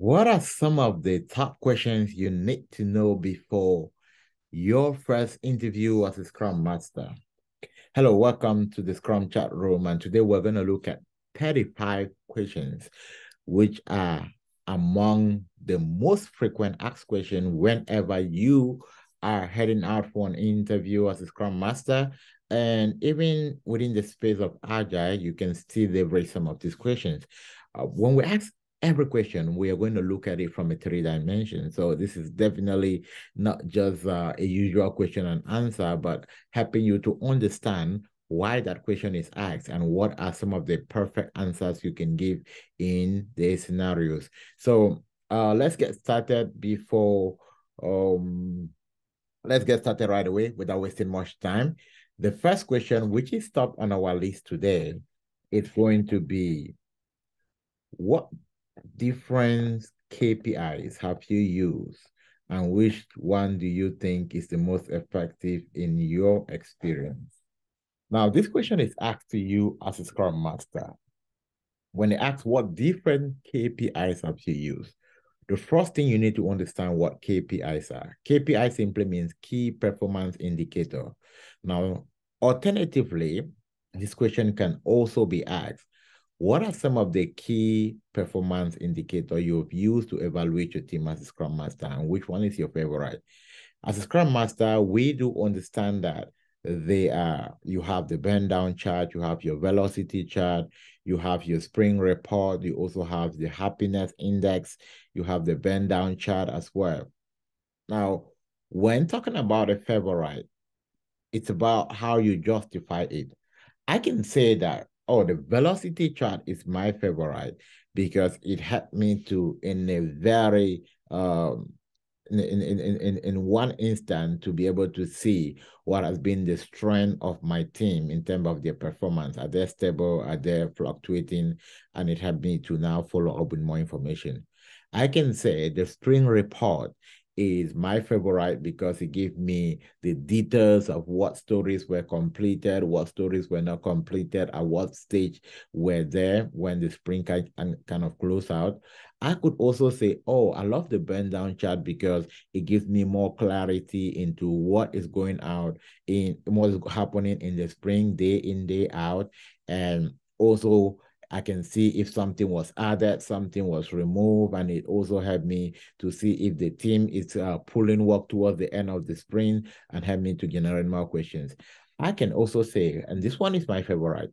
What are some of the top questions you need to know before your first interview as a Scrum Master? Hello, welcome to the Scrum chat room. And today we're going to look at 35 questions, which are among the most frequent asked questions whenever you are heading out for an interview as a Scrum Master. And even within the space of Agile, you can still leverage some of these questions. Uh, when we ask every question, we are going to look at it from a three dimension. So this is definitely not just uh, a usual question and answer, but helping you to understand why that question is asked and what are some of the perfect answers you can give in these scenarios. So uh, let's get started before, um, let's get started right away without wasting much time. The first question, which is top on our list today, is going to be, what different KPIs have you used and which one do you think is the most effective in your experience? Now, this question is asked to you as a Scrum Master. When they ask what different KPIs have you used, the first thing you need to understand what KPIs are. KPI simply means key performance indicator. Now, alternatively, this question can also be asked what are some of the key performance indicators you've used to evaluate your team as a Scrum Master, and which one is your favorite? As a Scrum Master, we do understand that they are you have the burn down chart, you have your velocity chart, you have your sprint report, you also have the happiness index, you have the burn down chart as well. Now, when talking about a favorite, it's about how you justify it. I can say that oh, the velocity chart is my favorite because it helped me to, in a very, um, in, in, in, in one instant, to be able to see what has been the strength of my team in terms of their performance. Are they stable? Are they fluctuating? And it helped me to now follow up with more information. I can say the sprint report is my favorite because it gives me the details of what stories were completed, what stories were not completed, at what stage were there when the sprint kind of close out. I could also say, oh, I love the burn down chart because it gives me more clarity into what is going out in what is happening in the sprint, day in, day out. And also I can see if something was added, something was removed, and it also helped me to see if the team is uh, pulling work towards the end of the sprint and help me to generate more questions. I can also say, and this one is my favorite,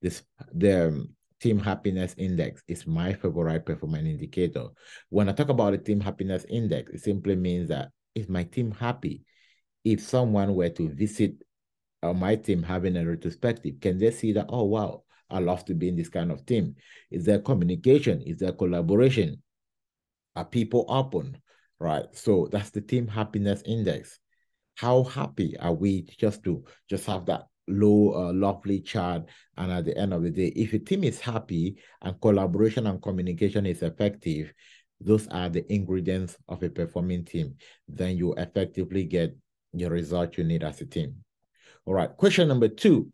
this the um, team happiness index is my favorite performance indicator. When I talk about the team happiness index, it simply means that is my team happy? If someone were to visit uh, my team having a retrospective, can they see that, oh, wow, I love to be in this kind of team. Is there communication? Is there collaboration? Are people open? Right. So that's the team happiness index. How happy are we just to just have that low, uh, lovely chart? And at the end of the day, if a team is happy and collaboration and communication is effective, those are the ingredients of a performing team. Then you effectively get your result you need as a team. All right. Question number two.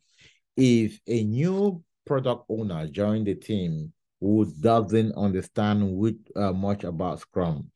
If a new product owner join the team who doesn't understand which, uh, much about Scrum,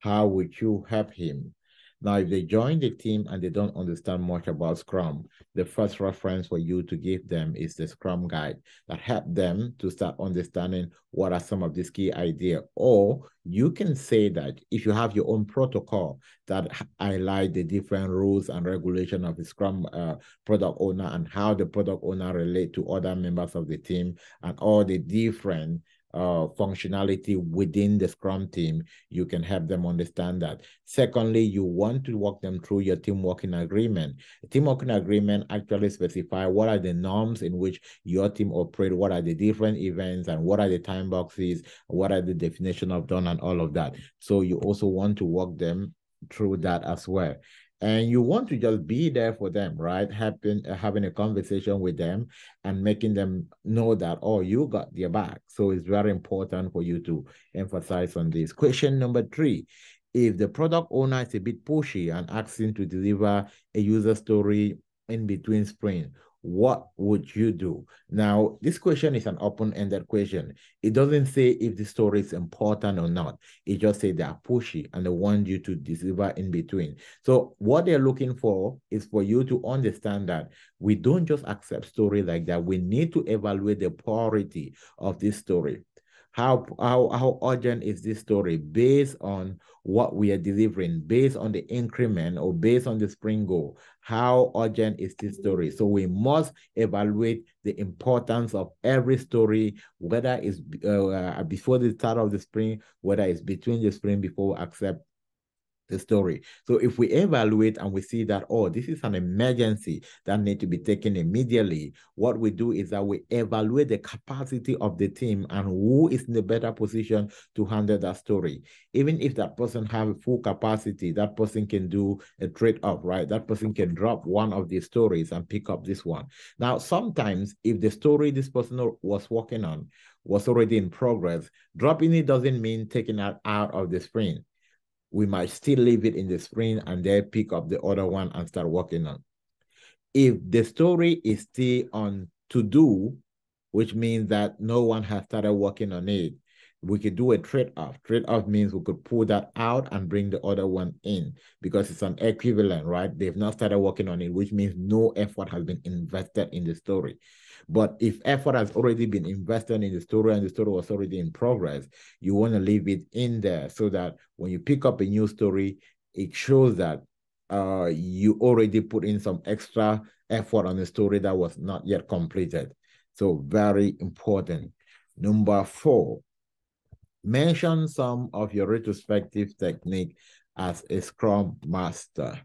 how would you help him? Now, if they join the team and they don't understand much about Scrum, the first reference for you to give them is the Scrum guide that help them to start understanding what are some of these key ideas. Or you can say that if you have your own protocol that highlight the different rules and regulation of the Scrum uh, product owner and how the product owner relate to other members of the team and all the different uh, functionality within the Scrum team, you can help them understand that. Secondly, you want to walk them through your team working agreement. Team working agreement actually specify what are the norms in which your team operate, what are the different events, and what are the time boxes, what are the definition of done, and all of that. So you also want to walk them through that as well and you want to just be there for them right? Having having a conversation with them and making them know that oh you got their back. So it's very important for you to emphasize on this. Question number three. If the product owner is a bit pushy and asking to deliver a user story in between sprint what would you do? Now, this question is an open-ended question. It doesn't say if the story is important or not. It just says they are pushy and they want you to deliver in between. So what they're looking for is for you to understand that we don't just accept story like that. We need to evaluate the priority of this story. How, how, how urgent is this story based on what we are delivering, based on the increment or based on the sprint goal? How urgent is this story? So we must evaluate the importance of every story, whether it's uh, before the start of the sprint, whether it's between the sprint before we accept the story. So if we evaluate and we see that, oh, this is an emergency that need to be taken immediately, what we do is that we evaluate the capacity of the team and who is in the better position to handle that story. Even if that person have full capacity, that person can do a trade-off, right? That person can drop one of the stories and pick up this one. Now, sometimes if the story this person was working on was already in progress, dropping it doesn't mean taking it out of the sprint we might still leave it in the sprint and then pick up the other one and start working on. If the story is still on to do, which means that no one has started working on it, we could do a trade-off. Trade-off means we could pull that out and bring the other one in because it's an equivalent, right? They've not started working on it, which means no effort has been invested in the story. But if effort has already been invested in the story and the story was already in progress, you want to leave it in there so that when you pick up a new story, it shows that uh, you already put in some extra effort on the story that was not yet completed. So very important. Number four, mention some of your retrospective technique as a Scrum Master.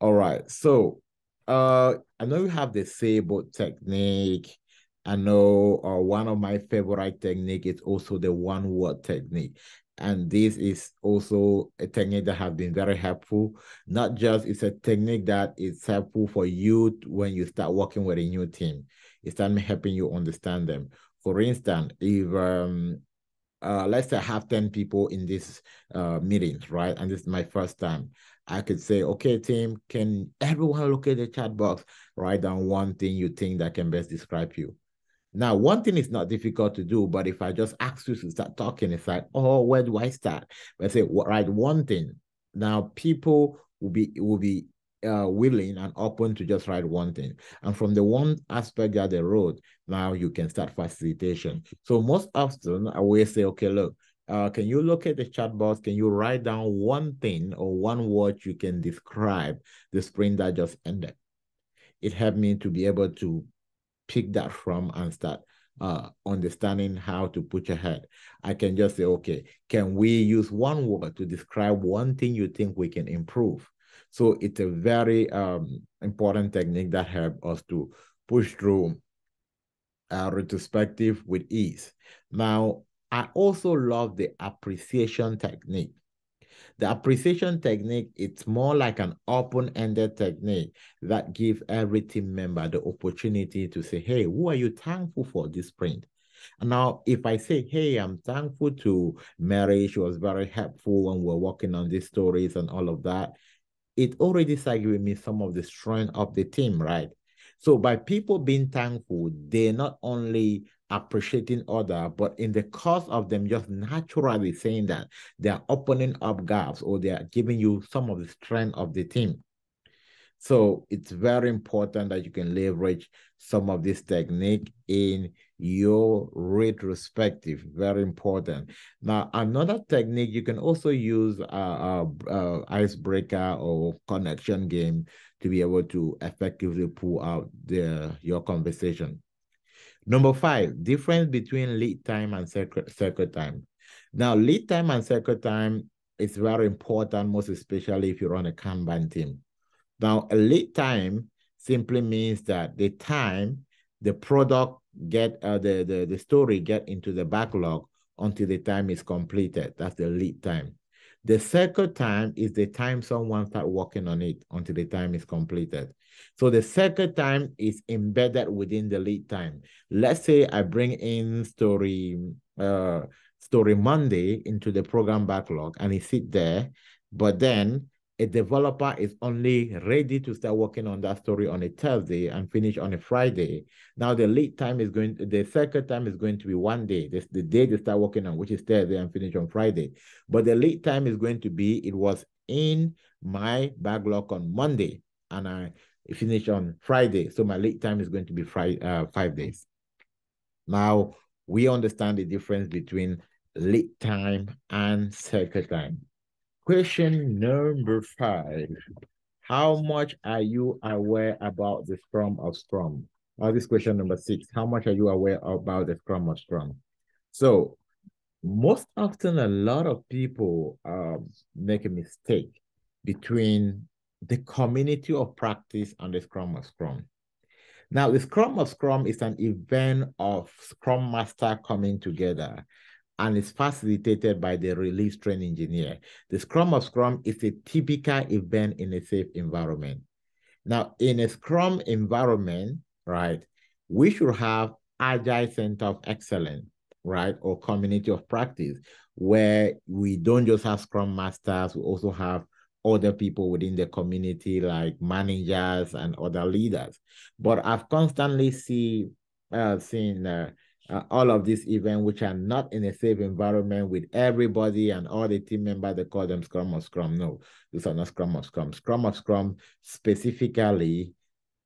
All right, so uh, I know you have the sailboat technique. I know uh, one of my favorite technique is also the one word technique. And this is also a technique that has been very helpful. Not just it's a technique that is helpful for you when you start working with a new team. It's starts helping you understand them. For instance, if um, uh, let's say I have 10 people in this uh, meetings, right? And this is my first time. I could say, okay, team, can everyone look at the chat box, write down one thing you think that can best describe you. Now, one thing is not difficult to do, but if I just ask you to start talking, it's like, oh, where do I start? But I say, write one thing. Now, people will be will be uh, willing and open to just write one thing. And from the one aspect that they wrote, now you can start facilitation. So most often, I will say, okay, look, uh, can you look at the chat box? Can you write down one thing or one word you can describe the sprint that just ended? It helped me to be able to pick that from and start uh, understanding how to put ahead. I can just say, okay, can we use one word to describe one thing you think we can improve? So it's a very um, important technique that helps us to push through our retrospective with ease. Now, I also love the appreciation technique. The appreciation technique, it's more like an open-ended technique that gives every team member the opportunity to say, hey, who are you thankful for this sprint? Now, if I say, hey, I'm thankful to Mary, she was very helpful when we're working on these stories and all of that, it already giving me some of the strength of the team, right? So by people being thankful, they're not only appreciating other, but in the course of them just naturally saying that they are opening up gaps or they are giving you some of the strength of the team. So it's very important that you can leverage some of this technique in your retrospective. Very important. Now, another technique you can also use a, a, a icebreaker or connection game to be able to effectively pull out the your conversation. Number five, difference between lead time and cycle, cycle time. Now, lead time and cycle time is very important, most especially if you run a Kanban team. Now, a lead time simply means that the time the product get uh, the, the the story get into the backlog until the time is completed. That's the lead time. The second time is the time someone start working on it until the time is completed. So the second time is embedded within the lead time. Let's say I bring in story uh, story Monday into the program backlog and it sit there, but then a developer is only ready to start working on that story on a Thursday and finish on a Friday. Now the lead time is going, the cycle time is going to be one day. This the day they start working on, which is Thursday and finish on Friday. But the lead time is going to be, it was in my backlog on Monday and I finish on Friday. So my lead time is going to be Friday, uh, five days. Now we understand the difference between lead time and cycle time. Question number five. How much are you aware about the Scrum of Scrum? Or this question number six. How much are you aware about the Scrum of Scrum? So most often a lot of people um, make a mistake between the community of practice and the Scrum of Scrum. Now, the Scrum of Scrum is an event of Scrum Master coming together and is facilitated by the release train engineer. The Scrum of Scrum is a typical event in a SAFe environment. Now, in a Scrum environment, right, we should have Agile Center of Excellence, right, or community of practice, where we don't just have Scrum Masters, we also have other people within the community like managers and other leaders. But I've constantly see, uh, seen uh, uh, all of these events which are not in a SAFe environment with everybody and all the team members, they call them Scrum of Scrum. No, these are not Scrum of Scrum. Scrum of Scrum specifically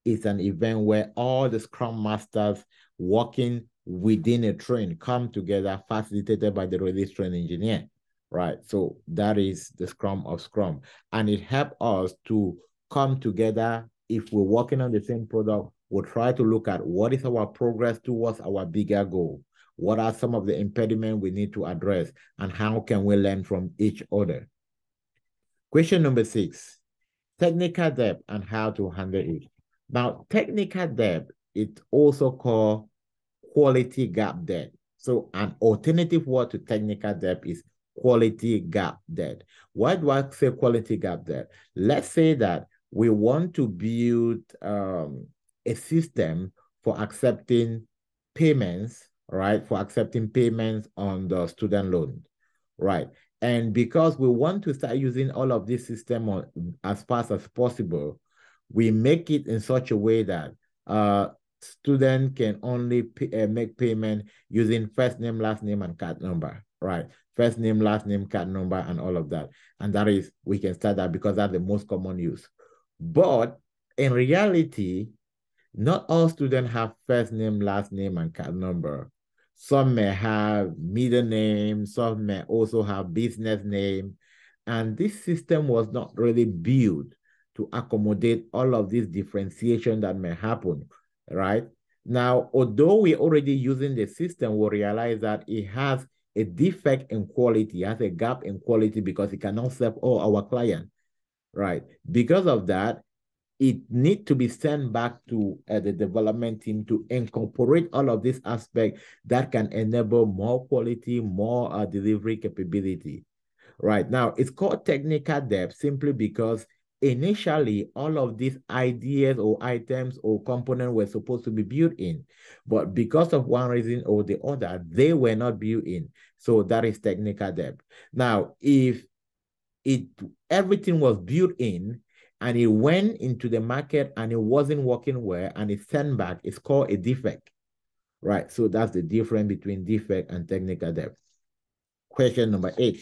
is an event where all the Scrum Masters working within a train come together, facilitated by the release train engineer. Right. So that is the Scrum of Scrum. And it helps us to come together if we're working on the same product we'll try to look at what is our progress towards our bigger goal. What are some of the impediments we need to address and how can we learn from each other? Question number six, technical debt and how to handle it. Now, technical debt, it's also called quality gap debt. So an alternative word to technical debt is quality gap debt. Why do I say quality gap debt? Let's say that we want to build um, a system for accepting payments, right? For accepting payments on the student loan, right? And because we want to start using all of this system on, as fast as possible, we make it in such a way that uh, student can only pay, uh, make payment using first name, last name, and card number, right? First name, last name, card number, and all of that. And that is, we can start that because that's the most common use. But in reality, not all students have first name, last name, and card number. Some may have middle name, some may also have business name. And this system was not really built to accommodate all of this differentiation that may happen, right? Now, although we're already using the system, we realize that it has a defect in quality, has a gap in quality because it cannot serve all our clients, right? Because of that, it need to be sent back to uh, the development team to incorporate all of these aspects that can enable more quality, more uh, delivery capability. Right now, it's called technical debt simply because initially all of these ideas or items or components were supposed to be built in, but because of one reason or the other, they were not built in. So that is technical debt. Now, if it everything was built in, and it went into the market and it wasn't working well and it sent back, it's called a defect, right? So that's the difference between defect and technical debt. Question number eight,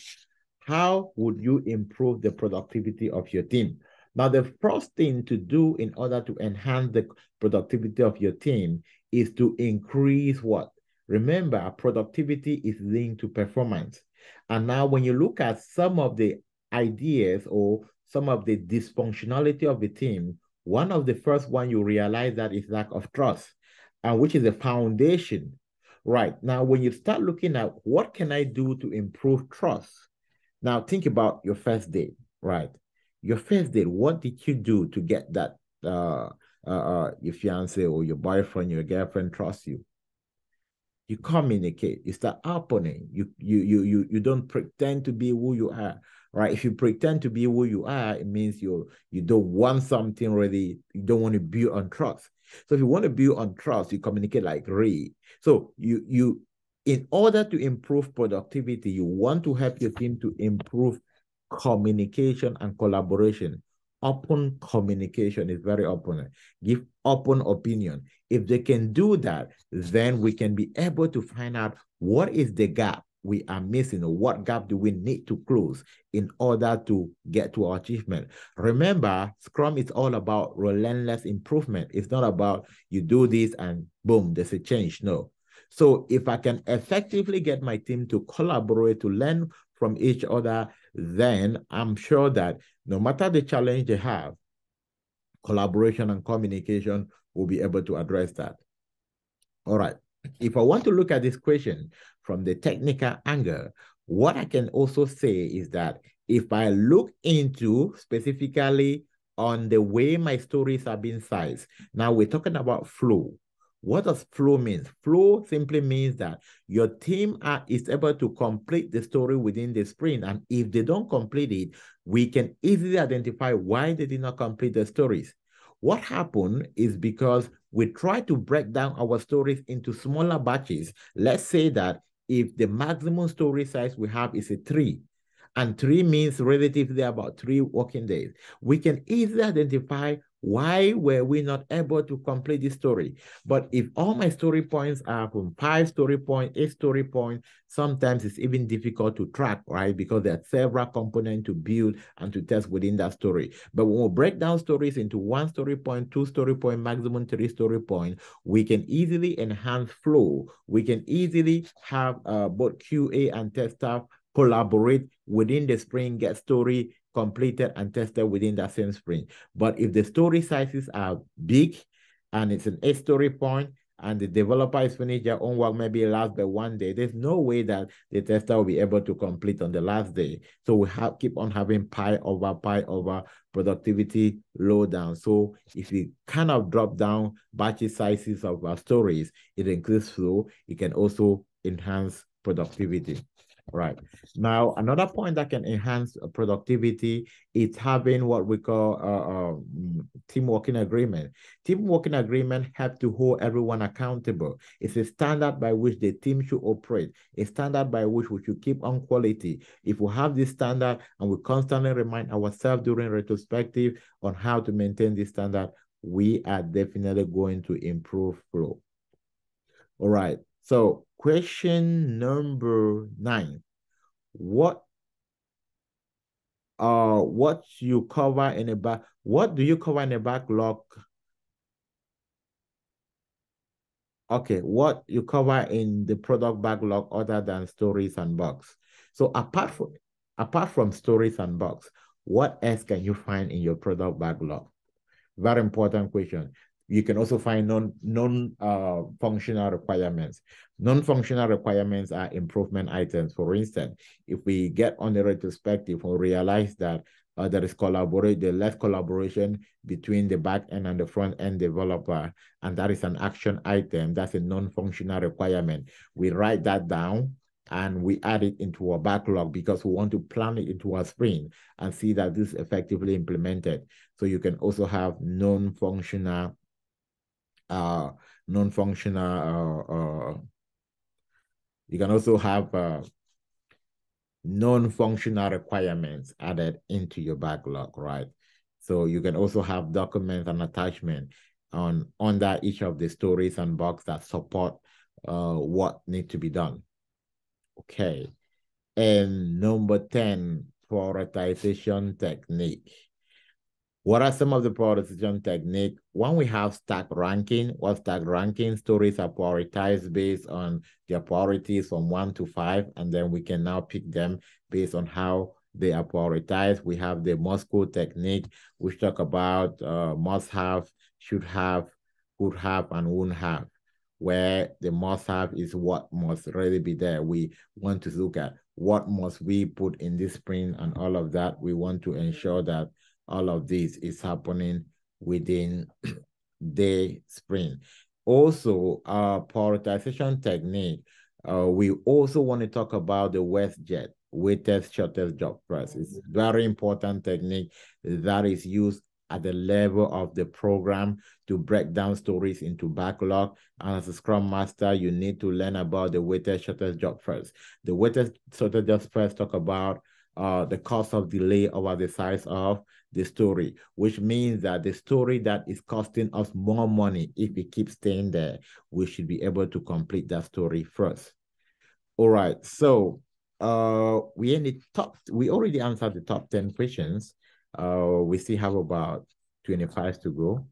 how would you improve the productivity of your team? Now, the first thing to do in order to enhance the productivity of your team is to increase what? Remember, productivity is linked to performance. And now when you look at some of the ideas or some of the dysfunctionality of the team, one of the first one you realize that is lack of trust, and which is the foundation. Right now, when you start looking at what can I do to improve trust, now think about your first date, right? Your first date, what did you do to get that uh, uh, uh your fiance or your boyfriend, your girlfriend trust you? You communicate, you start opening, you you you you you don't pretend to be who you are right? If you pretend to be who you are, it means you you don't want something really, you don't want to build on trust. So if you want to build on trust, you communicate like Ray. So you you in order to improve productivity, you want to help your team to improve communication and collaboration. Open communication is very open. Give open opinion. If they can do that, then we can be able to find out what is the gap we are missing what gap do we need to close in order to get to our achievement. Remember, Scrum is all about relentless improvement. It's not about you do this and boom, there's a change. No. So if I can effectively get my team to collaborate, to learn from each other, then I'm sure that no matter the challenge they have, collaboration and communication will be able to address that. All right. If I want to look at this question from the technical angle, what I can also say is that if I look into specifically on the way my stories are being sized, now we're talking about flow. What does flow mean? Flow simply means that your team are, is able to complete the story within the sprint. And if they don't complete it, we can easily identify why they did not complete the stories. What happened is because we try to break down our stories into smaller batches. Let's say that if the maximum story size we have is a three, and three means relatively about three working days, we can easily identify why were we not able to complete this story? But if all my story points are from five story point, eight story point, sometimes it's even difficult to track, right? Because there are several components to build and to test within that story. But when we break down stories into one story point, two story point, maximum three story point, we can easily enhance flow. We can easily have uh, both QA and test staff collaborate within the sprint, get story completed and tested within that same sprint. But if the story sizes are big and it's an eight story point and the developer is finished their own work maybe last by one day, there's no way that the tester will be able to complete on the last day. So we have keep on having pi over pi over productivity low down. So if we kind of drop down batch sizes of our stories, it increases flow. It can also enhance productivity. Right. Now, another point that can enhance productivity is having what we call a, uh, team working agreement. Team working agreement have to hold everyone accountable. It's a standard by which the team should operate, a standard by which we should keep on quality. If we have this standard and we constantly remind ourselves during retrospective on how to maintain this standard, we are definitely going to improve flow. All right. So question number nine. What uh what you cover in a back what do you cover in a backlog? Okay, what you cover in the product backlog other than stories and bugs. So apart from apart from stories and bugs, what else can you find in your product backlog? Very important question you can also find non non uh, functional requirements. Non-functional requirements are improvement items. For instance, if we get on the retrospective or realize that uh, there is collaborate, the less collaboration between the back end and the front end developer, and that is an action item. That's a non-functional requirement. We write that down and we add it into our backlog because we want to plan it into our sprint and see that this is effectively implemented. So you can also have non-functional uh, non-functional. Uh, you can also have uh, non-functional requirements added into your backlog, right? So you can also have documents and attachment on under each of the stories and box that support uh, what need to be done. Okay. And number 10, prioritization technique. What are some of the prioritization technique? When we have stack ranking, what stack ranking stories are prioritized based on their priorities from one to five, and then we can now pick them based on how they are prioritized. We have the MoSCoW technique, which talk about uh, must have, should have, could have, and won't have, where the must have is what must really be there. We want to look at what must we put in this sprint and all of that. We want to ensure that all of this is happening within the sprint. Also, our prioritization technique, uh, we also want to talk about the WSJF, weighted shortest job first. It's very important technique that is used at the level of the program to break down stories into backlog. And as a Scrum Master, you need to learn about the weighted shortest job first. The weighted shortest job first talk about uh, the cost of delay over the size of the story, which means that the story that is costing us more money, if we keep staying there, we should be able to complete that story first. All right, so uh, we the top, we already answered the top 10 questions. Uh, we still have about 25 to go.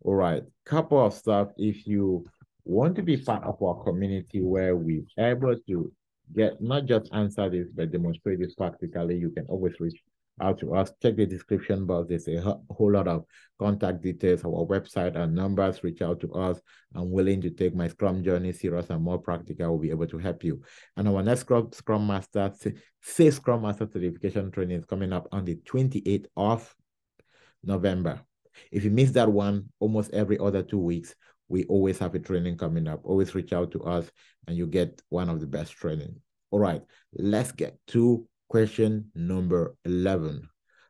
All right, couple of stuff. If you want to be part of our community where we're able to get not just answer this, but demonstrate this practically, you can always reach out to us. Check the description box. There's a whole lot of contact details, our website and numbers. Reach out to us. I'm willing to take my Scrum journey serious and more practical. We'll be able to help you. And our next Scrum, Scrum Master, say Scrum Master certification training is coming up on the 28th of November. If you miss that one, almost every other two weeks, we always have a training coming up. Always reach out to us and you get one of the best training. All right, let's get to question number 11.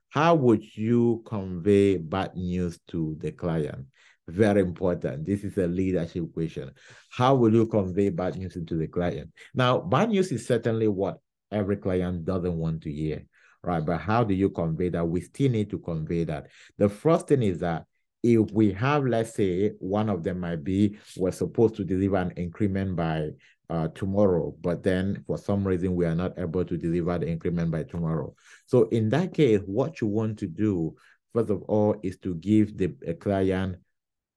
How would you convey bad news to the client? Very important. This is a leadership question. How will you convey bad news to the client? Now, bad news is certainly what every client doesn't want to hear right? But how do you convey that? We still need to convey that. The first thing is that if we have, let's say, one of them might be we're supposed to deliver an increment by uh, tomorrow, but then for some reason we are not able to deliver the increment by tomorrow. So in that case, what you want to do, first of all, is to give the client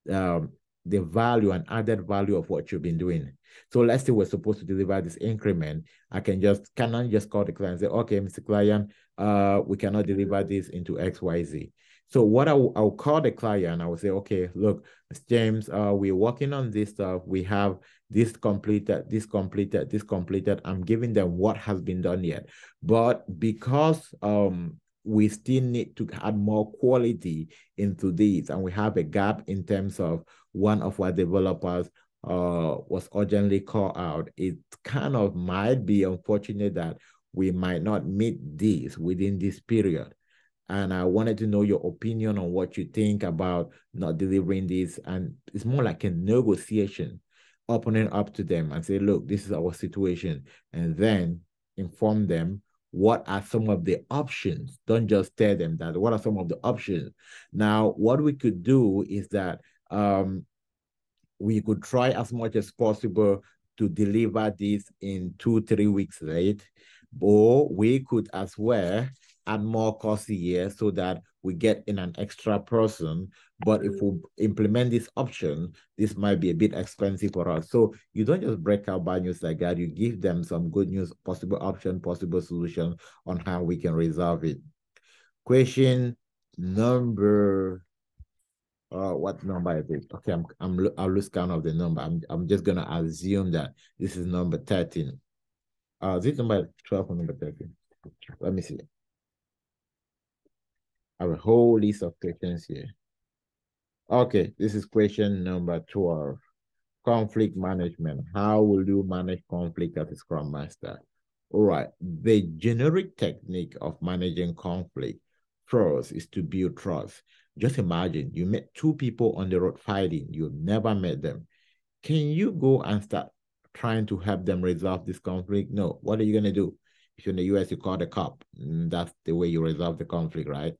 um, the value and added value of what you've been doing. So let's say we're supposed to deliver this increment. I can just cannot just call the client and say, okay, Mr. Client, uh, we cannot deliver this into XYZ. So what I will, I'll call the client, I will say, okay, look, James, uh, we're working on this stuff. We have this completed, this completed, this completed. I'm giving them what has been done yet. But because um we still need to add more quality into these, and we have a gap in terms of one of our developers uh, was urgently called out. It kind of might be unfortunate that we might not meet this within this period. And I wanted to know your opinion on what you think about not delivering this. And it's more like a negotiation, opening up to them and say, look, this is our situation. And then inform them what are some of the options. Don't just tell them that. What are some of the options? Now, what we could do is that um, we could try as much as possible to deliver this in two, three weeks, right? Or we could as well add more cost a year so that we get in an extra person. But if we implement this option, this might be a bit expensive for us. So you don't just break out bad news like that. You give them some good news, possible option, possible solution on how we can resolve it. Question number uh, what number is it? Okay, I'm I'm I'll lose count of the number. I'm I'm just gonna assume that this is number 13. Uh, is it number 12 or number 13? Let me see. Have a whole list of questions here. Okay, this is question number 12. Conflict management. How will you manage conflict as a Scrum Master? All right, the generic technique of managing conflict first is to build trust. Just imagine you met two people on the road fighting, you've never met them. Can you go and start trying to help them resolve this conflict? No. What are you going to do? If you're in the US, you call the cop. Mm, that's the way you resolve the conflict, right?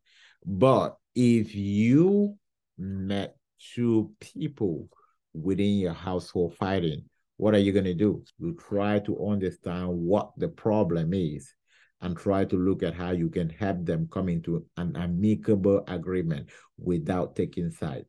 But if you met two people within your household fighting, what are you going to do? You try to understand what the problem is and try to look at how you can help them come into an amicable agreement without taking sides.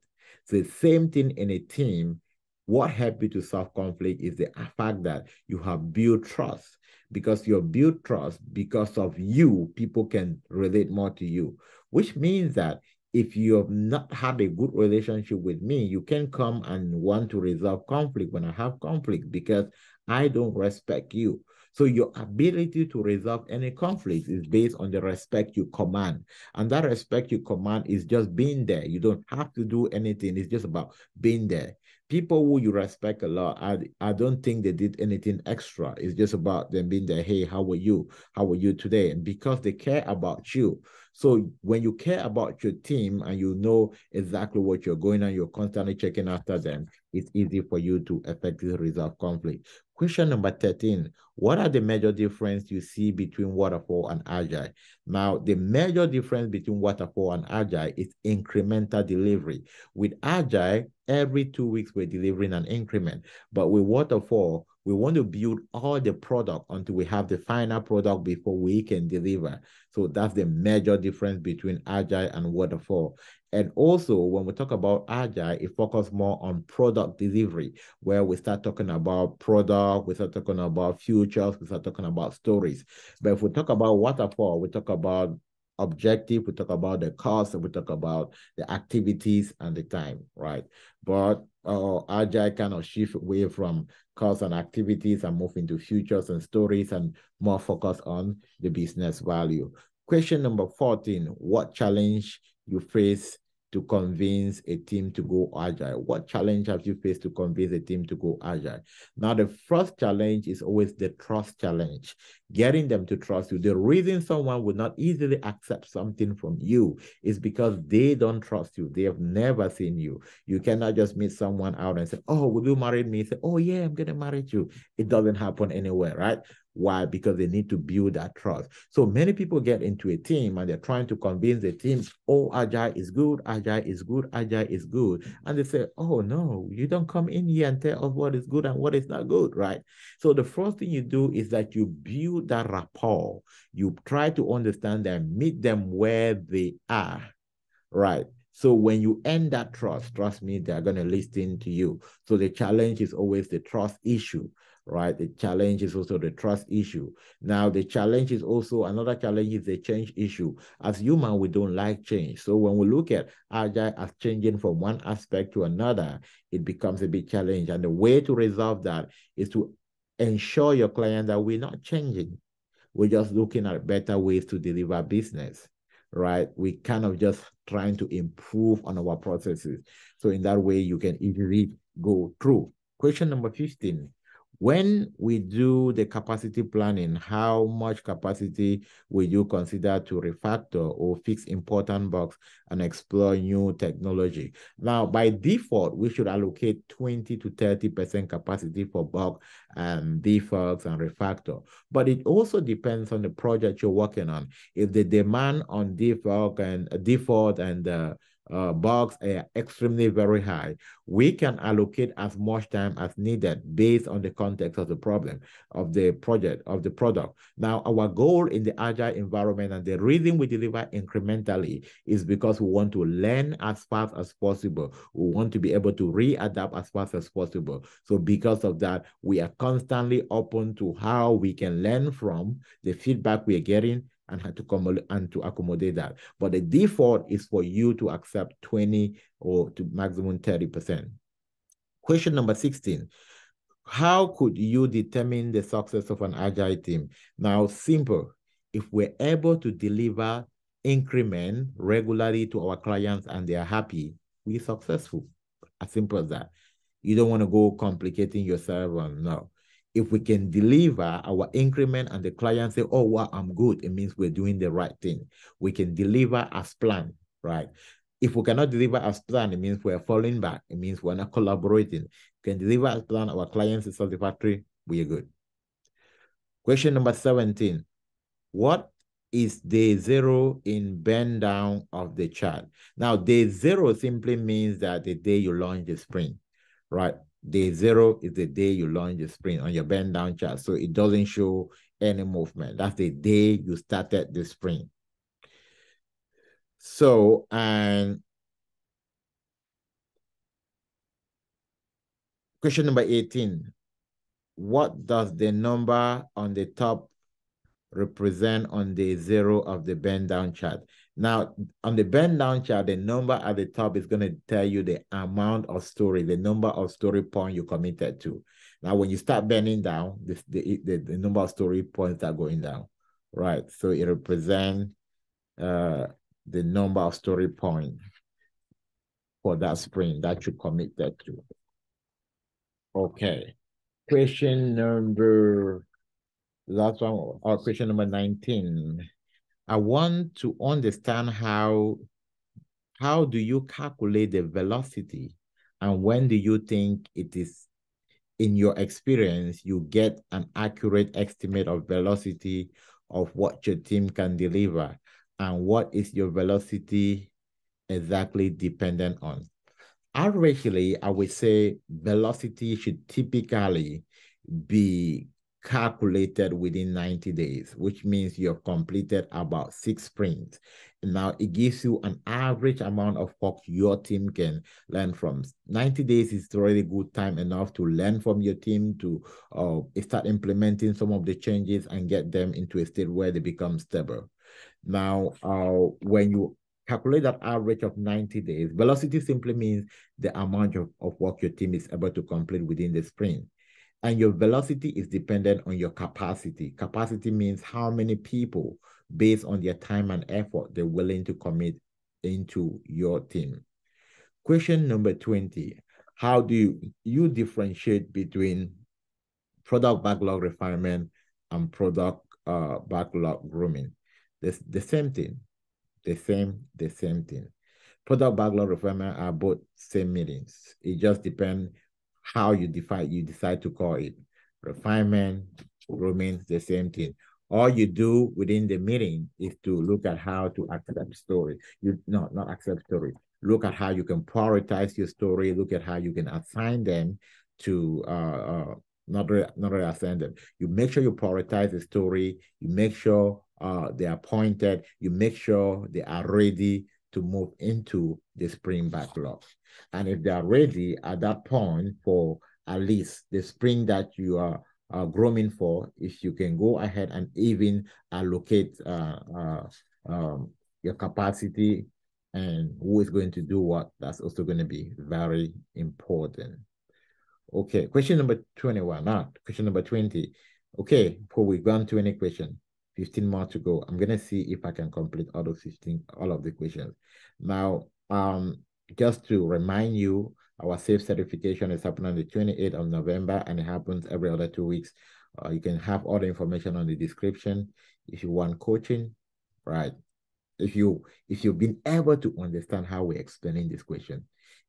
the same thing in a team. What helps you to solve conflict is the fact that you have built trust. Because you have built trust, because of you, people can relate more to you, which means that if you have not had a good relationship with me, you can come and want to resolve conflict when I have conflict because I don't respect you. So your ability to resolve any conflict is based on the respect you command. And that respect you command is just being there. You don't have to do anything. It's just about being there. People who you respect a lot, I, I don't think they did anything extra. It's just about them being there. Hey, how are you? How are you today? And because they care about you. So when you care about your team and you know exactly what you're going on, you're constantly checking after them, it's easy for you to effectively resolve conflict. Question number 13, what are the major difference you see between waterfall and agile? Now, the major difference between waterfall and agile is incremental delivery. With agile, every two weeks we're delivering an increment, but with waterfall, we want to build all the product until we have the final product before we can deliver. So that's the major difference between agile and waterfall. And also, when we talk about agile, it focuses more on product delivery, where we start talking about product, we start talking about futures, we start talking about stories. But if we talk about waterfall, we talk about objective, we talk about the cost, we talk about the activities and the time, right? But uh, agile kind of shift away from cost and activities and move into futures and stories and more focus on the business value. Question number 14, what challenge you face to convince a team to go agile? What challenge have you faced to convince a team to go agile? Now, the first challenge is always the trust challenge, getting them to trust you. The reason someone would not easily accept something from you is because they don't trust you. They have never seen you. You cannot just meet someone out and say, Oh, will you marry me? Say, Oh, yeah, I'm going to marry you. It doesn't happen anywhere, right? Why? Because they need to build that trust. So many people get into a team and they're trying to convince the team, oh, Agile is good, Agile is good, Agile is good. And they say, oh, no, you don't come in here and tell us what is good and what is not good, right? So the first thing you do is that you build that rapport. You try to understand them, meet them where they are, right? So when you end that trust, trust me, they're going to listen to you. So the challenge is always the trust issue right? The challenge is also the trust issue. Now, the challenge is also another challenge is the change issue. As human, we don't like change. So when we look at agile as changing from one aspect to another, it becomes a big challenge. And the way to resolve that is to ensure your client that we're not changing. We're just looking at better ways to deliver business, right? We kind of just trying to improve on our processes. So in that way, you can easily go through. Question number 15 when we do the capacity planning, how much capacity will you consider to refactor or fix important bugs and explore new technology? Now, by default, we should allocate 20 to 30% capacity for bug and defaults and refactor. But it also depends on the project you're working on. If the demand on default and default and uh, uh, bugs are extremely very high, we can allocate as much time as needed based on the context of the problem, of the project, of the product. Now, our goal in the agile environment and the reason we deliver incrementally is because we want to learn as fast as possible. We want to be able to readapt as fast as possible. So because of that, we are constantly open to how we can learn from the feedback we are getting and had to come and to accommodate that. But the default is for you to accept 20 or to maximum 30%. Question number 16. How could you determine the success of an agile team? Now, simple. If we're able to deliver increment regularly to our clients and they are happy, we're successful. As simple as that. You don't want to go complicating yourself on no if we can deliver our increment and the client say, oh, wow, I'm good, it means we're doing the right thing. We can deliver as planned, right? If we cannot deliver as planned, it means we're falling back. It means we're not collaborating. We can deliver as planned, our clients is satisfactory, we are good. Question number 17. What is day zero in burn down of the chart? Now, day zero simply means that the day you launch the sprint, right? Day zero is the day you launch the sprint on your burn down chart. So it doesn't show any movement. That's the day you started the sprint. So, and question number 18. What does the number on the top represent on the zero of the burn down chart? Now, on the burn down chart, the number at the top is going to tell you the amount of story, the number of story point you committed to. Now, when you start bending down, this, the, the, the number of story points are going down, right? So it represents uh, the number of story points for that sprint that you committed to. Okay. Question number, last one, or question number 19. I want to understand how how do you calculate the velocity and when do you think it is in your experience, you get an accurate estimate of velocity of what your team can deliver and what is your velocity exactly dependent on. Averagely, I would say velocity should typically be calculated within 90 days, which means you've completed about six sprints. Now it gives you an average amount of work your team can learn from. 90 days is already good time enough to learn from your team to uh, start implementing some of the changes and get them into a state where they become stable. Now, uh, when you calculate that average of 90 days, velocity simply means the amount of, of work your team is able to complete within the sprint. And your velocity is dependent on your capacity. Capacity means how many people, based on their time and effort, they're willing to commit into your team. Question number 20. How do you, you differentiate between product backlog refinement and product uh, backlog grooming? The, the same thing, the same, the same thing. Product backlog refinement are both same meetings. It just depends how you define you decide to call it. Refinement, grooming, the same thing. All you do within the meeting is to look at how to accept story. You no, not accept story. Look at how you can prioritize your story. Look at how you can assign them to uh, uh not really, not really assign them. You make sure you prioritize the story. You make sure uh they are pointed. You make sure they are ready to move into the sprint backlog. And if they are ready at that point for at least the sprint that you are uh, grooming for, if you can go ahead and even allocate uh, uh, um, your capacity and who is going to do what, that's also going to be very important. Okay, question number 21, now question number 20. Okay, before we go on to any question, 15 more to go. I'm gonna see if I can complete all of 15, all of the questions. Now, um, just to remind you, our SAFe certification is happening on the 28th of November and it happens every other two weeks. Uh, you can have all the information on the description. If you want coaching, right? If you if you've been able to understand how we're explaining this question,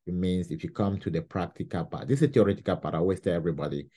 it means if you come to the practical part, this is a theoretical part. I always tell everybody,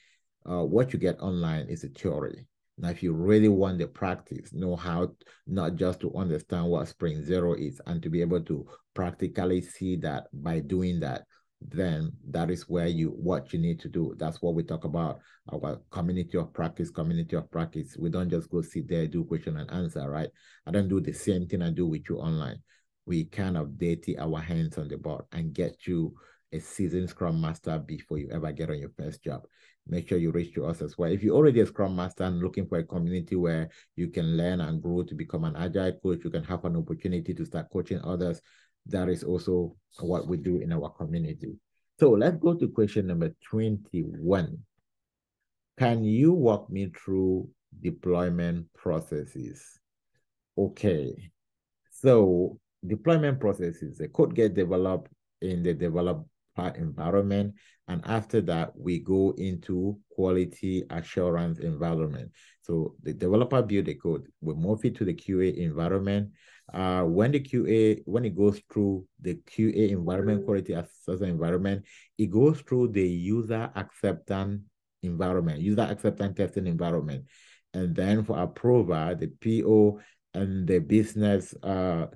uh, what you get online is a theory. Now, if you really want the practice, know how not just to understand what Sprint Zero is and to be able to practically see that by doing that, then that is where you what you need to do. That's what we talk about our community of practice, community of practice. We don't just go sit there, do question and answer, right? I don't do the same thing I do with you online. We kind of dirty our hands on the board and get you a seasoned Scrum Master before you ever get on your first job make sure you reach to us as well. If you're already a Scrum Master and looking for a community where you can learn and grow to become an agile coach, you can have an opportunity to start coaching others. That is also what we do in our community. So let's go to question number 21. Can you walk me through deployment processes? Okay. So deployment processes, the code get developed in the develop environment. And after that, we go into quality assurance environment. So the developer build the code, we move it to the QA environment. Uh, when the QA, when it goes through the QA environment, quality assurance environment, it goes through the user acceptance environment, user acceptance testing environment. And then for approval, the PO and the business uh,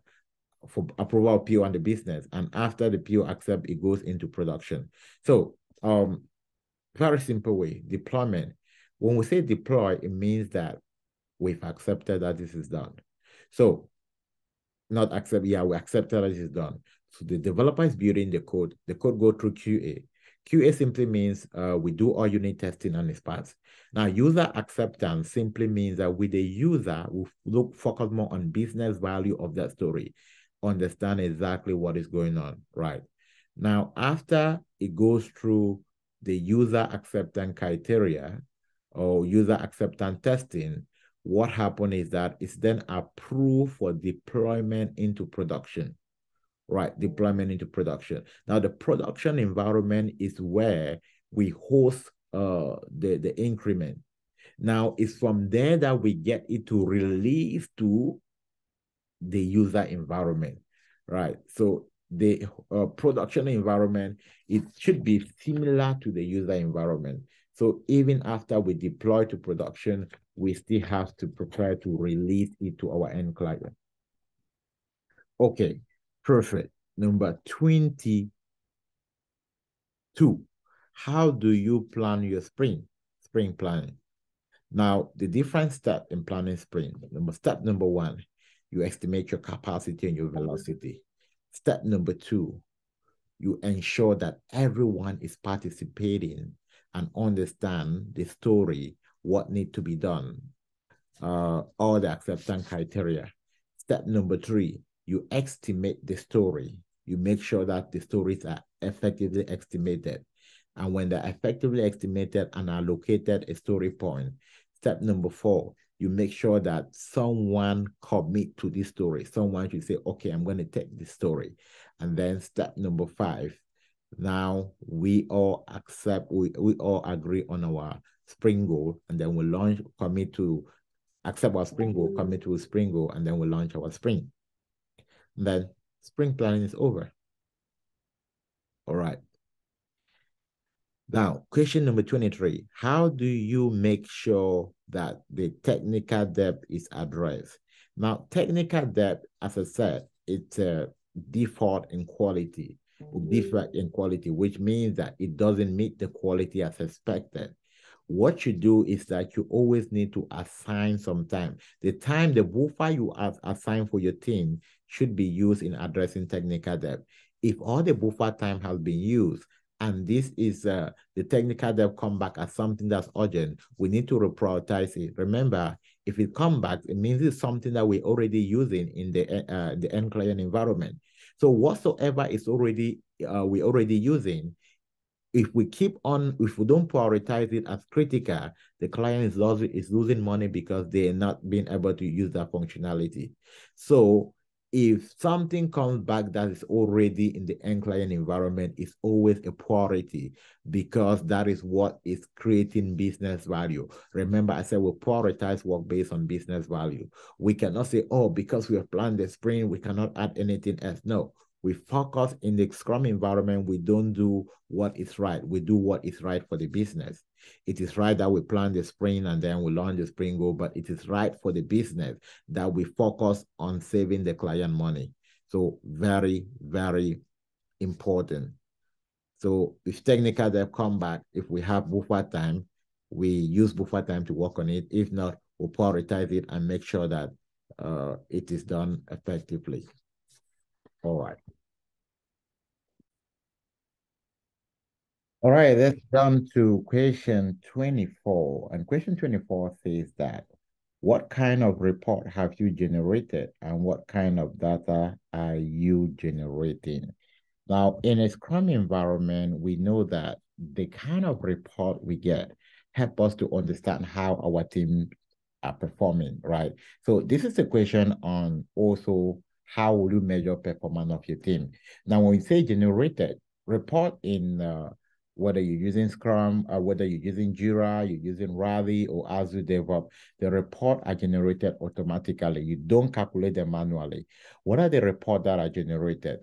for approval PO and the business. And after the PO accept, it goes into production. So um, very simple way, deployment. When we say deploy, it means that we've accepted that this is done. So not accept, yeah, we accepted that this is done. So the developer is building the code. The code go through QA. QA simply means uh, we do all unit testing on its parts. Now, user acceptance simply means that with the user, we look focus more on business value of that story understand exactly what is going on, right? Now, after it goes through the user acceptance criteria or user acceptance testing, what happened is that it's then approved for deployment into production, right? Deployment into production. Now, the production environment is where we host uh, the, the increment. Now, it's from there that we get it to release to the user environment, right? So the uh, production environment, it should be similar to the user environment. So even after we deploy to production, we still have to prepare to release it to our end client. Okay, perfect. Number 22. How do you plan your sprint? Sprint planning. Now, the different step in planning sprint. Number step number one, you estimate your capacity and your velocity. Step number two, you ensure that everyone is participating and understand the story, what need to be done, uh, all the acceptance criteria. Step number three, you estimate the story. You make sure that the stories are effectively estimated. And when they're effectively estimated and allocated a story point, step number four, you make sure that someone commit to this story. Someone should say, okay, I'm going to take this story. And then step number five, now we all accept, we, we all agree on our sprint goal, and then we launch, commit to accept our sprint goal, commit to sprint goal, and then we launch our sprint. And then sprint planning is over. All right. Now, question number 23. How do you make sure that the technical debt is addressed? Now, technical debt, as I said, it's a default in quality, mm-hmm. defect in quality, which means that it doesn't meet the quality as expected. What you do is that you always need to assign some time. The time, the buffer you have assigned for your team should be used in addressing technical debt. If all the buffer time has been used, and this is uh, the technical debt come back as something that's urgent, we need to reprioritize it. Remember, if it come back, it means it's something that we're already using in the uh, the end client environment. So whatsoever is already uh, we're already using, if we keep on, if we don't prioritize it as critical, the client is losing is losing money because they're not being able to use that functionality. So if something comes back that is already in the end client environment, it's always a priority because that is what is creating business value. Remember, I said we prioritize work based on business value. We cannot say, oh, because we have planned the sprint, we cannot add anything else. No, we focus in the Scrum environment. We don't do what is right. We do what is right for the business. It is right that we plan the sprint and then we launch the sprint goal, but it is right for the business that we focus on saving the client money. So very, very important. So if technical debt come back, if we have buffer time, we use buffer time to work on it. If not, we'll prioritize it and make sure that uh, it is done effectively. All right. All right, let's jump to question 24. And question 24 says that what kind of report have you generated and what kind of data are you generating? Now, in a Scrum environment, we know that the kind of report we get help us to understand how our team are performing, right? So this is a question on also how will you measure performance of your team? Now, when we say generated, report in uh, whether you're using Scrum, or whether you're using Jira, you're using Rally or Azure DevOps, the report are generated automatically. You don't calculate them manually. What are the reports that are generated?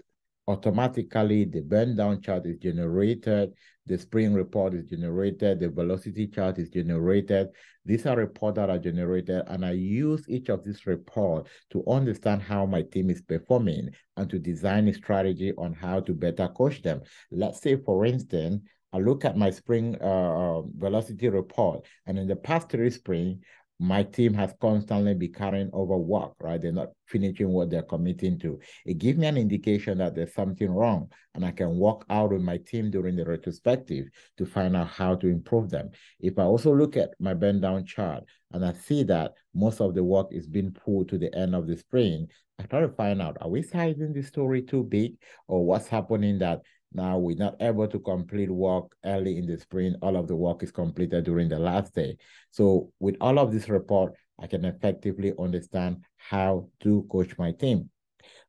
automatically the burn down chart is generated, the sprint report is generated, the velocity chart is generated. These are reports that are generated, and I use each of these reports to understand how my team is performing and to design a strategy on how to better coach them. Let's say, for instance, I look at my sprint uh, uh velocity report, and in the past three sprint, my team has constantly been carrying over work, right? They're not finishing what they're committing to. It gives me an indication that there's something wrong, and I can work out with my team during the retrospective to find out how to improve them. If I also look at my burn down chart and I see that most of the work is being pulled to the end of the sprint, I try to find out, are we sizing the story too big or what's happening that now we're not able to complete work early in the sprint. All of the work is completed during the last day. So with all of this report, I can effectively understand how to coach my team.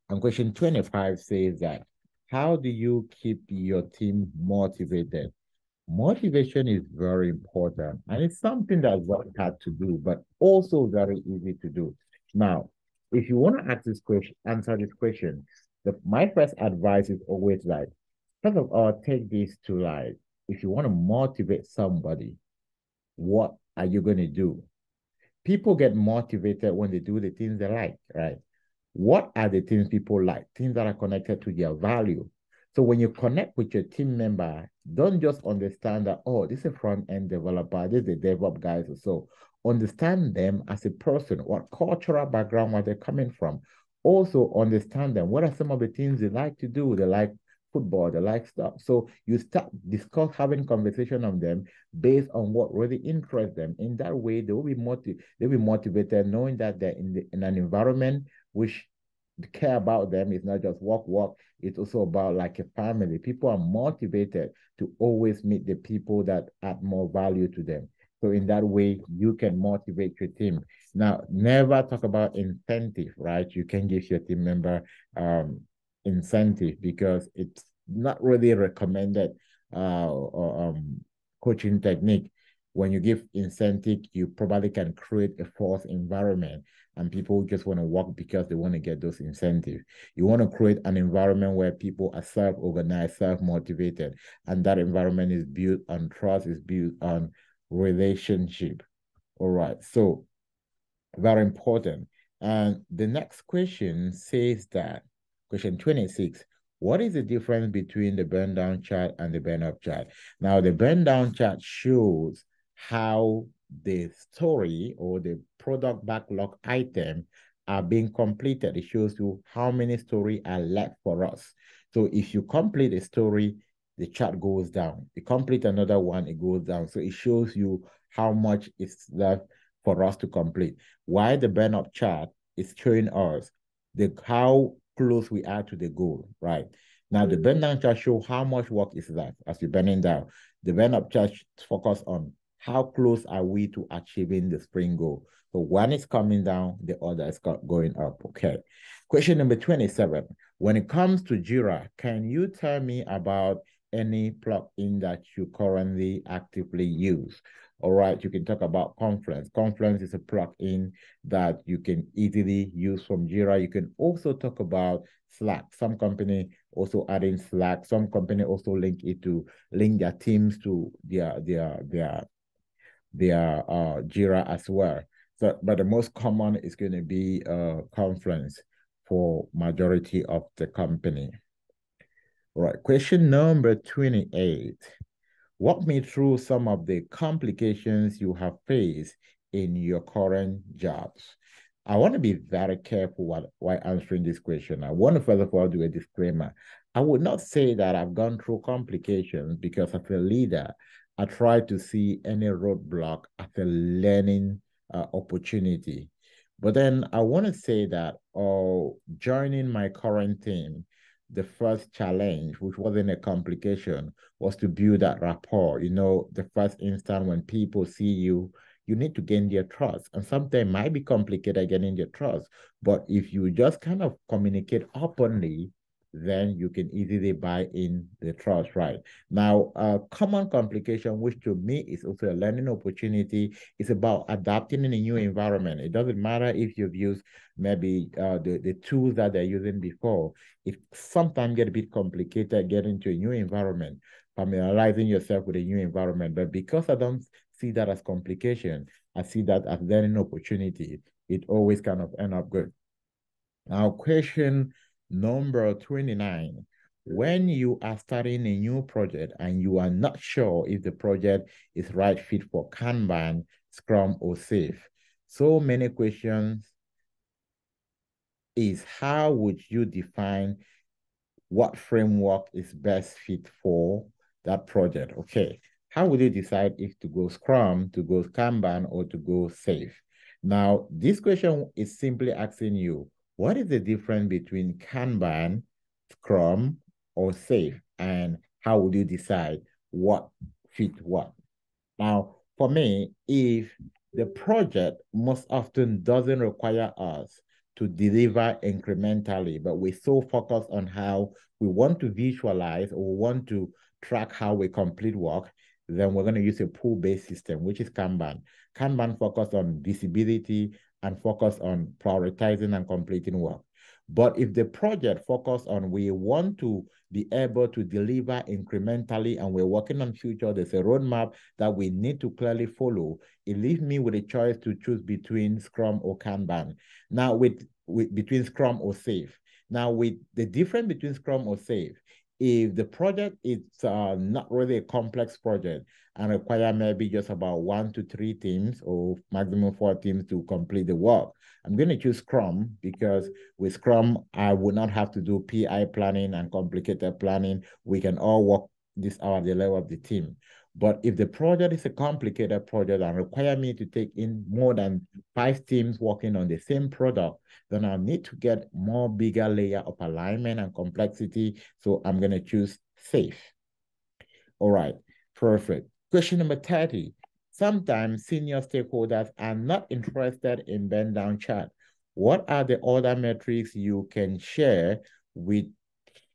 And question 25 says that, how do you keep your team motivated? Motivation is very important and it's something that's very hard to do, but also very easy to do. Now, if you want to ask this question, answer this question, the, my first advice is always like, first of all, take this to like, if you want to motivate somebody, what are you going to do? People get motivated when they do the things they like, right? What are the things people like? Things that are connected to their value. So when you connect with your team member, don't just understand that, oh, this is a front-end developer, this is a DevOps guys or so. Understand them as a person, what cultural background where they're coming from. Also understand them. What are some of the things they like to do? They like football, they like stuff. So you start discuss having conversation on them based on what really interests them. In that way, they will be motiv- they'll be motivated, knowing that they're in the, in an environment which care about them. It's not just work, work. It's also about like a family. People are motivated to always meet the people that add more value to them. So in that way, you can motivate your team. Now, never talk about incentive, right? You can give your team member um, incentive because it's not really recommended uh, or, um, coaching technique. When you give incentive, you probably can create a false environment and people just want to work because they want to get those incentives. You want to create an environment where people are self-organized, self-motivated, and that environment is built on trust, is built on relationship. All right, so very important. And the next question says that Question 26. What is the difference between the burn down chart and the burn up chart? Now, the burn down chart shows how the story or the product backlog item are being completed. It shows you how many story are left for us. So if you complete a story, the chart goes down. You complete another one, it goes down. So it shows you how much is left for us to complete. Why the burn up chart is showing us the how close we are to the goal, right? Now, the mm-hmm. burn down chart show how much work is left as you're burning down. The burn up chart focus on how close are we to achieving the sprint goal. So one is coming down, the other is going up, okay? Question number 27. When it comes to JIRA, can you tell me about any plugin that you currently actively use? All right, you can talk about Confluence. Confluence is a plugin that you can easily use from Jira. You can also talk about Slack. Some company also adding Slack. Some company also link it to link their teams to their their their their uh, Jira as well. So, but the most common is going to be uh, Confluence for majority of the company. All right, question number 28. Walk me through some of the complications you have faced in your current jobs. I want to be very careful while, while answering this question. I want to first of all do a disclaimer. I would not say that I've gone through complications because as a leader, I try to see any roadblock as a learning uh, opportunity. But then I want to say that oh, joining my current team the first challenge, which wasn't a complication, was to build that rapport. You know, the first instant when people see you, you need to gain their trust. And sometimes might be complicated getting their trust. But if you just kind of communicate openly, then you can easily buy in the trust, right? Now, a common complication, which to me is also a learning opportunity, is about adapting in a new environment. It doesn't matter if you've used maybe uh, the, the tools that they're using before. It sometimes get a bit complicated getting to a new environment, familiarizing yourself with a new environment. But because I don't see that as complication, I see that as learning opportunity. It always kind of end up good. Now, question Number 29, when you are starting a new project and you are not sure if the project is right fit for Kanban, Scrum, or SAFe, so many questions is how would you define what framework is best fit for that project? Okay, how would you decide if to go Scrum, to go Kanban, or to go SAFe? Now, this question is simply asking you, what is the difference between Kanban, Scrum, or SAFe? And how would you decide what fit what? Now, for me, if the project most often doesn't require us to deliver incrementally, but we're so focused on how we want to visualize or want to track how we complete work, then we're going to use a pull-based system, which is Kanban. Kanban focus on visibility and focus on prioritizing and completing work. But if the project focus on we want to be able to deliver incrementally and we're working on future, there's a roadmap that we need to clearly follow. It leaves me with a choice to choose between Scrum or Kanban. Now with, with between Scrum or SAFe. Now with the difference between Scrum or SAFe, if the project is uh, not really a complex project and require maybe just about one to three teams or maximum four teams to complete the work, I'm going to choose Scrum because with Scrum, I would not have to do PI planning and complicated planning. We can all work this out at the level of the team. But if the project is a complicated project and require me to take in more than five teams working on the same product, then I need to get more bigger layer of alignment and complexity. So I'm going to choose SAFe. All right, perfect. Question number 30. Sometimes senior stakeholders are not interested in burn down chart. What are the other metrics you can share with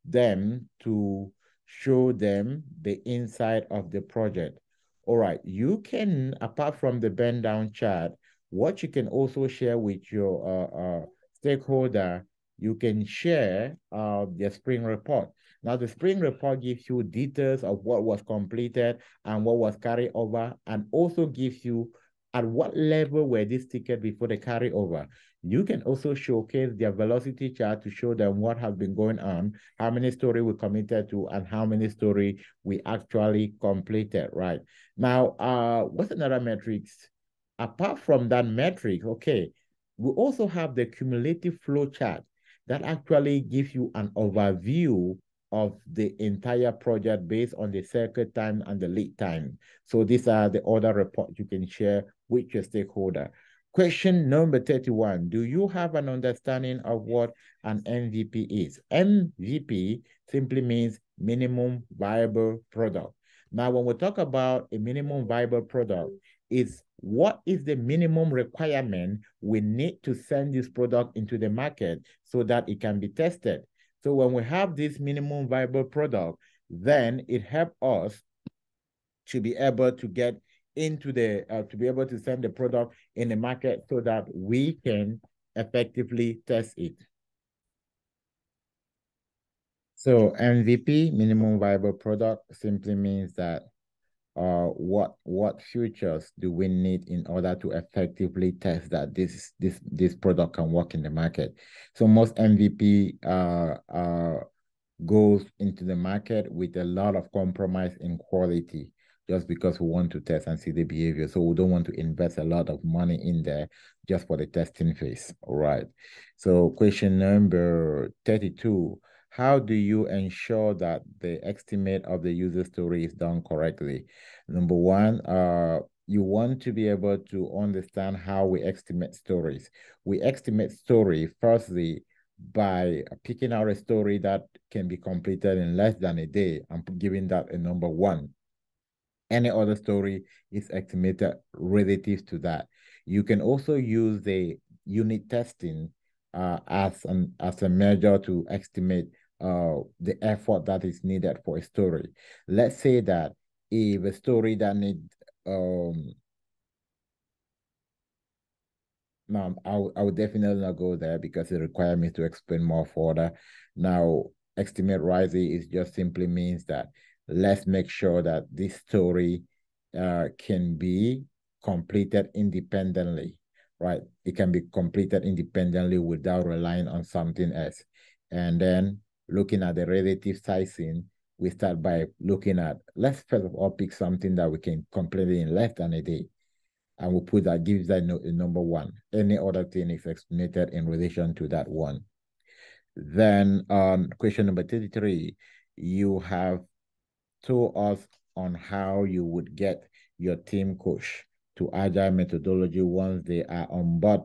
them to show them the inside of the project? All right, you can, apart from the burn down chart, what you can also share with your uh, uh, stakeholder, you can share uh, the sprint report. Now, the sprint report gives you details of what was completed and what was carried over, and also gives you at what level were these tickets before the carryover. You can also showcase their velocity chart to show them what has been going on, how many story we committed to, and how many story we actually completed, right? Now, uh, what's another metrics? Apart from that metric, okay, we also have the cumulative flow chart that actually gives you an overview of the entire project based on the cycle time and the lead time. So these are the other reports you can share with your stakeholder. Question number 31, do you have an understanding of what an MVP is? MVP simply means minimum viable product. Now, when we talk about a minimum viable product, it's what is the minimum requirement we need to send this product into the market so that it can be tested. So when we have this minimum viable product, then it helps us to be able to get into the, uh, to be able to send the product in the market so that we can effectively test it. So MVP, minimum viable product, simply means that uh, what what features do we need in order to effectively test that this this this product can work in the market? So most MVP uh, uh, goes into the market with a lot of compromise in quality just because we want to test and see the behavior. So we don't want to invest a lot of money in there just for the testing phase. All right. So question number 32 how do you ensure that the estimate of the user story is done correctly? Number one, uh, you want to be able to understand how we estimate stories. We estimate story firstly by picking out a story that can be completed in less than a day and giving that a number one. Any other story is estimated relative to that. You can also use the unit testing uh, as an as a measure to estimate uh, the effort that is needed for a story. Let's say that if a story that need um I, I would definitely not go there because it requires me to explain more further. Now, estimate rising is just simply means that let's make sure that this story uh, can be completed independently, right? It can be completed independently without relying on something else. And then looking at the relative sizing, we start by looking at, let's first of all pick something that we can complete in less than a day. And we put that, gives that no, number one. Any other thing is estimated in relation to that one. Then on question number 33, you have told us on how you would get your team coach to agile methodology once they are on board.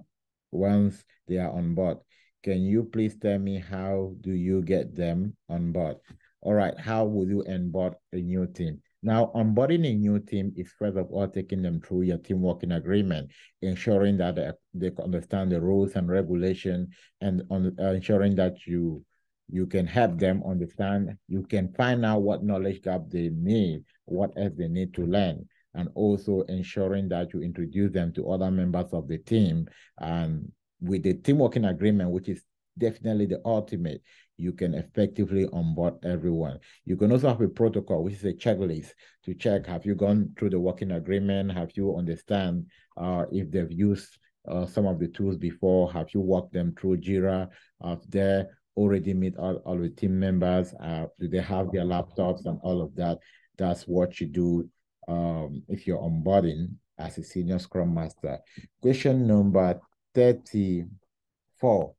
Once they are on board. Can you please tell me how do you get them on board? All right, how would you onboard a new team? Now, onboarding a new team is first of all taking them through your team working agreement, ensuring that they, they understand the rules and regulation, and on, uh, ensuring that you you can help them understand. You can find out what knowledge gap they need, what else they need to learn, and also ensuring that you introduce them to other members of the team and with the team working agreement, which is definitely the ultimate. You can effectively onboard everyone. You can also have a protocol, which is a checklist to check, have you gone through the working agreement? Have you understand uh, if they've used uh, some of the tools before? Have you walked them through JIRA? Have they already meet all, all the team members? Uh, do they have their laptops and all of that? That's what you do um, if you're onboarding as a senior Scrum Master. Question number 34.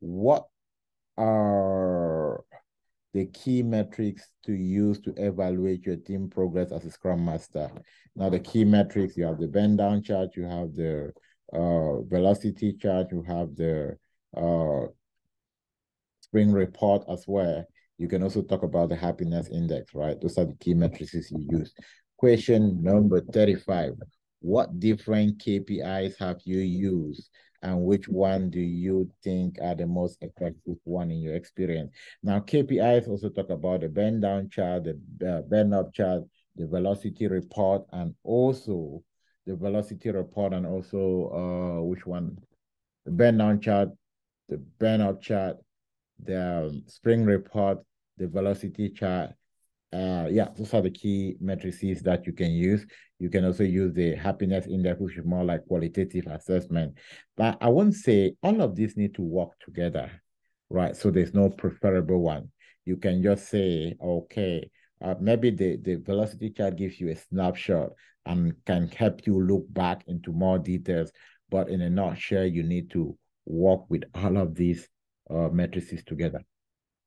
What are the key metrics to use to evaluate your team progress as a Scrum Master? Now, the key metrics, you have the burn down chart, you have the uh, velocity chart, you have the uh, sprint report as well. You can also talk about the happiness index, right? Those are the key metrics you use. Question number 35. What different KPIs have you used and which one do you think are the most effective one in your experience? Now, KPIs also talk about the burn down chart, the uh, burn up chart, the velocity report, and also the velocity report, and also uh, which one? The burn down chart, the burn up chart, the sprint report, the velocity chart. Uh, yeah, those are the key matrices that you can use. You can also use the happiness index, which is more like qualitative assessment. But I won't say all of these need to work together, right? So there's no preferable one. You can just say, okay, uh, maybe the, the velocity chart gives you a snapshot and can help you look back into more details. But in a nutshell, you need to work with all of these uh, matrices together.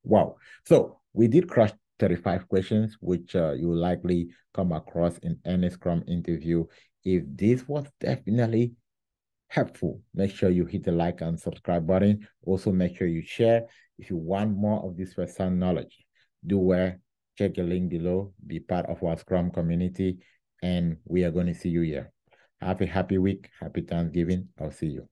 Wow. So we did crush 35 questions, which uh, you likely come across in any Scrum interview. If this was definitely helpful, make sure you hit the like and subscribe button. Also, make sure you share. If you want more of this first-hand knowledge, do where check the link below, be part of our Scrum community, and we are going to see you here. Have a happy week. Happy Thanksgiving. I'll see you.